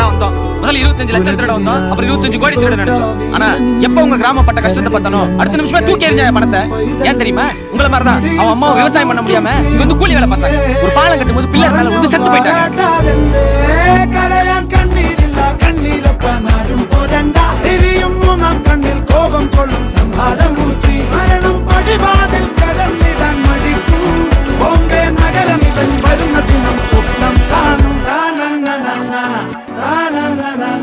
திருட தான் வந்தோம். முதல்ல இருபத்தஞ்சு லட்சம் திருட வந்தோம். அப்புறம் இருபத்தஞ்சு கோடி திருட நினைச்சோம். ஆனா எப்ப உங்க கிராமப்பட்ட கஷ்டத்தை பார்த்தனோ அடுத்த நிமிஷமே தூக்கி எறிஞ்சாங்க பணத்தை. ஏன் தெரியுமா? உங்கள மாதிரி தான் அவன் அம்மா விவசாயம் பண்ண முடியாம இங்க வந்து கூலி வேலை பார்த்தாங்க. ஒரு பாலம் கட்டும் போது பிள்ளை வந்து செத்து போயிட்டாங்க. la la la la.